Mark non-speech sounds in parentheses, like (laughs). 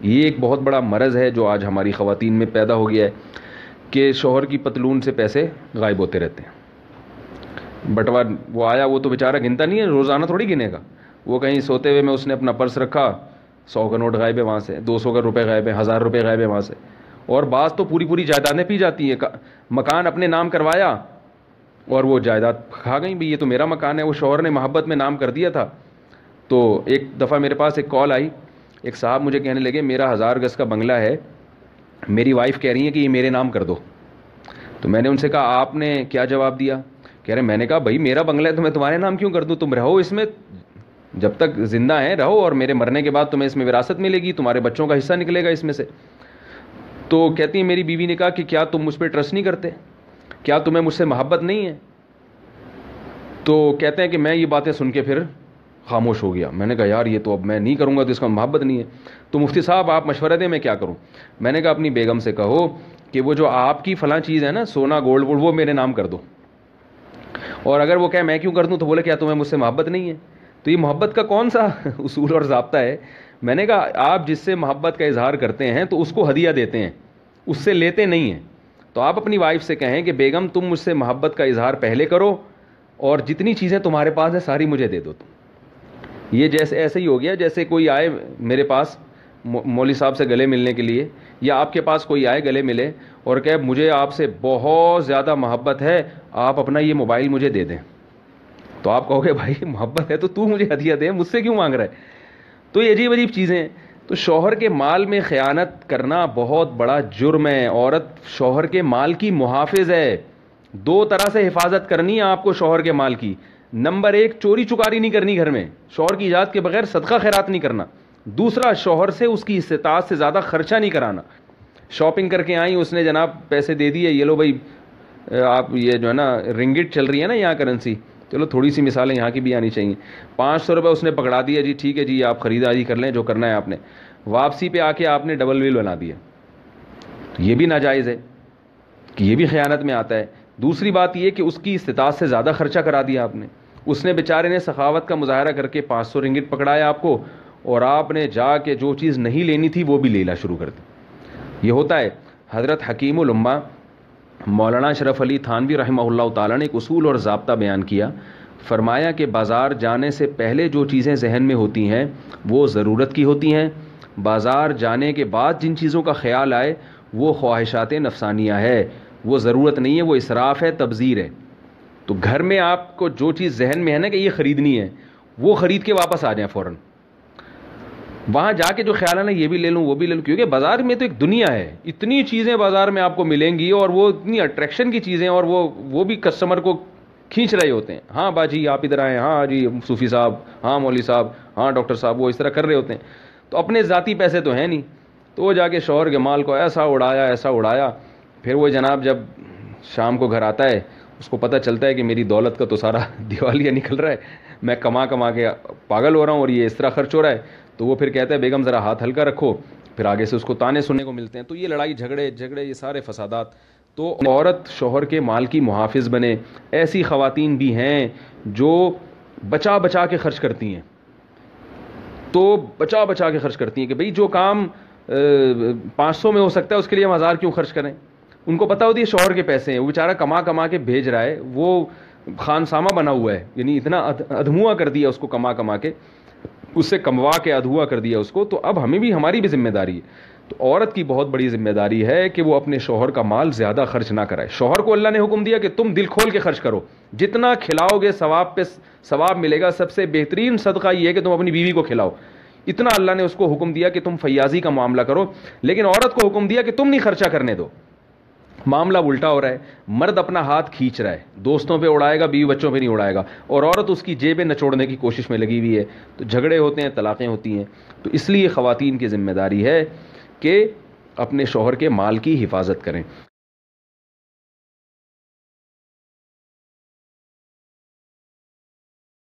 یہ ایک بہت بڑا مرض ہے جو آج ہماری خواتین میں پیدا ہو گیا ہے کہ شوہر کی پتلون سے پیسے غائب ہوتے رہتے ہیں۔ بٹوا وہ آیا، وہ تو بیچارہ گنتا نہیں ہے، روزانہ تھوڑی گنے گا۔ وہ کہیں سوتے ہوئے میں اس نے اپنا پرس رکھا، سو کا نوٹ غائب ہے وہاں سے، دو سو کا روپے غائب ہے ہزار روپے غائب ہے وہاں سے۔ اور بعض تو پوری پوری جائیدادیں پی جاتی ہیں۔ مکان اپنے نام کروایا اور وہ جائیداد کھا گئی بھی یہ تو میرا مکان ہے، وہ شوہر نے محبت میں نام کر دیا تھا۔ تو ایک دفعہ میرے پاس ایک کال آئی۔ ایک صاحب مجھے کہنے لگے، میرا ہزار گز کا بنگلہ ہے، میری وائف کہہ رہی ہیں کہ یہ میرے نام کر دو۔ تو میں نے ان سے کہا، آپ نے کیا جواب دیا؟ کہہ رہے، میں نے کہا، بھائی، میرا بنگلہ ہے تو میں تمہارے نام کیوں کر دوں؟ تم رہو اس میں، جب تک زندہ ہیں، رہو اور میرے مرنے کے بعد تمہیں اس میں وراثت ملے گی، تمہارے بچوں کا حصہ نکلے گا اس میں سے۔ تو کہتی ہیں، میری بیوی نے کہا کہ کیا تم مجھ پہ ٹرسٹ نہیں کرتے؟ کیا تمہیں مجھ سے محبت نہیں ہے؟ تو کہتے ہیں کہ میں یہ باتیں سن کے پھر خاموش ہو گیا۔ میں نے کہا، یار، یہ تو اب میں نہیں کروں گا تو اس کا محبت نہیں ہے۔ تو مفتی صاحب، آپ مشورہ دیں، میں کیا کروں؟ میں نے کہا، اپنی بیگم سے کہو کہ وہ جو آپ کی فلاں چیز ہے نا، سونا، گولڈ، وہ میرے نام کر دو۔ اور اگر وہ کہ میں کیوں کر دوں؟ تو بولے کیا تمہیں مجھ سے محبت نہیں ہے۔ تو یہ محبت کا کون سا (laughs) اصول اور ضابطہ ہے؟ میں نے کہا، آپ جس سے محبت کا اظہار کرتے ہیں، تو اس کو ہدیہ دیتے ہیں، اس سے لیتے نہیں ہیں۔ تو آپ اپنی وائف سے کہیں کہ، بیگم، تم مجھ سے محبت کا اظہار پہلے کرو اور جتنی چیزیں تمہارے پاس ہیں، ساری مجھے دے دو تم۔ یہ جیسے ایسے ہی ہو گیا جیسے کوئی آئے میرے پاس مولوی صاحب سے گلے ملنے کے لیے یا آپ کے پاس کوئی آئے گلے ملے اور کہ مجھے آپ سے بہت زیادہ محبت ہے، آپ اپنا یہ موبائل مجھے دے دیں۔ تو آپ کہو گے، بھائی، محبت ہے تو تو مجھے ہدیہ دے، مجھ سے کیوں مانگ رہا ہے؟ تو یہ عجیب عجیب چیزیں تو شوہر کے مال میں خیانت کرنا بہت بڑا جرم ہے۔ عورت شوہر کے مال کی محافظ ہے۔ دو طرح سے حفاظت کرنی ہے آپ کو شوہر کے مال کی۔ نمبر ایک، چوری چکاری نہیں کرنی گھر میں۔ شوہر کی اجازت کے بغیر صدقہ خیرات نہیں کرنا۔ دوسرا، شوہر سے اس کی استطاعت سے زیادہ خرچہ نہیں کرانا۔ شاپنگ کر کے آئیں، اس نے جناب پیسے دے دیے۔ یہ لو بھائی، آپ یہ جو ہے نا، رنگٹ چل رہی ہے نا یہاں کرنسی۔ چلو تھوڑی سی مثالیں یہاں کی بھی آنی چاہیے۔ پانچ سو روپے اس نے پکڑا دیا۔ جی ٹھیک ہے جی آپ خریداری کر لیں، جو کرنا ہے آپ نے۔ واپسی پہ آ کے آپ نے ڈبل ویل بنا دیا۔ تو یہ بھی ناجائز ہے کہ یہ بھی خیانت میں آتا ہے۔ دوسری بات یہ کہ اس کی استطاعت سے زیادہ خرچہ کرا دیا آپ نے۔ اس نے بیچارے نے سخاوت کا مظاہرہ کر کے پانچ سو رنگٹ پکڑایا آپ کو، اور آپ نے جا کے جو چیز نہیں لینی تھی وہ بھی لینا شروع کر دی۔ یہ ہوتا ہے، حضرت حکیم الما مولانا شرف علی تھانوی رحمہ اللہ تعالیٰ نے ایک اصول اور ضابطہ بیان کیا۔ فرمایا کہ بازار جانے سے پہلے جو چیزیں ذہن میں ہوتی ہیں، وہ ضرورت کی ہوتی ہیں۔ بازار جانے کے بعد جن چیزوں کا خیال آئے، وہ خواہشات نفسانیہ ہے۔ وہ ضرورت نہیں ہے، وہ اصراف ہے، تبذیر ہے۔ تو گھر میں آپ کو جو چیز ذہن میں ہے نا کہ یہ خریدنی ہے، وہ خرید کے واپس آ جائیں فوراً۔ وہاں جا کے جو خیال ہے نا، یہ بھی لے لوں، وہ بھی لے لوں، کیونکہ بازار میں تو ایک دنیا ہے۔ اتنی چیزیں بازار میں آپ کو ملیں گی اور وہ اتنی اٹریکشن کی چیزیں اور وہ وہ بھی کسٹمر کو کھینچ رہے ہوتے ہیں۔ ہاں باجی، آپ ادھر آئیں ہاں جی صوفی صاحب ہاں مولوی صاحب ہاں ڈاکٹر صاحب، وہ اس طرح کر رہے ہوتے ہیں۔ تو اپنے ذاتی پیسے تو ہیں نہیں۔ تو وہ جا کے شوہر کے مال کو ایسا اڑایا ایسا اڑایا۔ پھر وہ جناب جب شام کو گھر آتا ہے اس کو پتہ چلتا ہے کہ میری دولت کا تو سارا (laughs) دیوالیہ نکل رہا ہے۔ میں کما کما کے پاگل ہو رہا ہوں اور یہ اس طرح خرچ ہو رہا ہے۔ تو وہ پھر کہتا ہے، بیگم ذرا ہاتھ ہلکا رکھو۔ پھر آگے سے اس کو تانے سننے کو ملتے ہیں۔ تو یہ لڑائی جھگڑے جھگڑے، یہ سارے فسادات۔ تو عورت شوہر کے مال کی محافظ بنے۔ ایسی خواتین بھی ہیں جو بچا بچا کے خرچ کرتی ہیں۔ تو بچا بچا کے خرچ کرتی ہیں کہ بھئی جو کام پانچ سو میں ہو سکتا ہے، اس کے لیے ہم ہزار کیوں خرچ کریں؟ ان کو پتہ ہوتی ہے شوہر کے پیسے ہیں، وہ بیچارہ کما کما کے بھیج رہا ہے، وہ خان سامہ بنا ہوا ہے یعنی اتنا ادھموا کر دیا اس کو کما کما کے، اس سے کموا کے ادھوا کر دیا اس کو، تو اب ہمیں بھی ہماری بھی ذمہ داری ہے۔ تو عورت کی بہت بڑی ذمہ داری ہے کہ وہ اپنے شوہر کا مال زیادہ خرچ نہ کرائے۔ شوہر کو اللہ نے حکم دیا کہ تم دل کھول کے خرچ کرو۔ جتنا کھلاؤ گے ثواب پہ ثواب ملے گا، سب سے بہترین صدقہ یہ ہے کہ تم اپنی بیوی کو کھلاؤ۔ اتنا اللہ نے اس کو حکم دیا کہ تم فیاضی کا معاملہ کرو، لیکن عورت کو حکم دیا کہ تم نہیں خرچہ کرنے دو۔ معاملہ الٹا ہو رہا ہے، مرد اپنا ہاتھ کھینچ رہا ہے، دوستوں پہ اڑائے گا، بیوی بچوں پہ نہیں اڑائے گا، اور عورت اس کی جیبیں نچوڑنے کی کوشش میں لگی ہوئی ہے۔ تو جھگڑے ہوتے ہیں، طلاقیں ہوتی ہیں۔ تو اس لیے خواتین کی ذمہ داری ہے کہ اپنے شوہر کے مال کی حفاظت کریں۔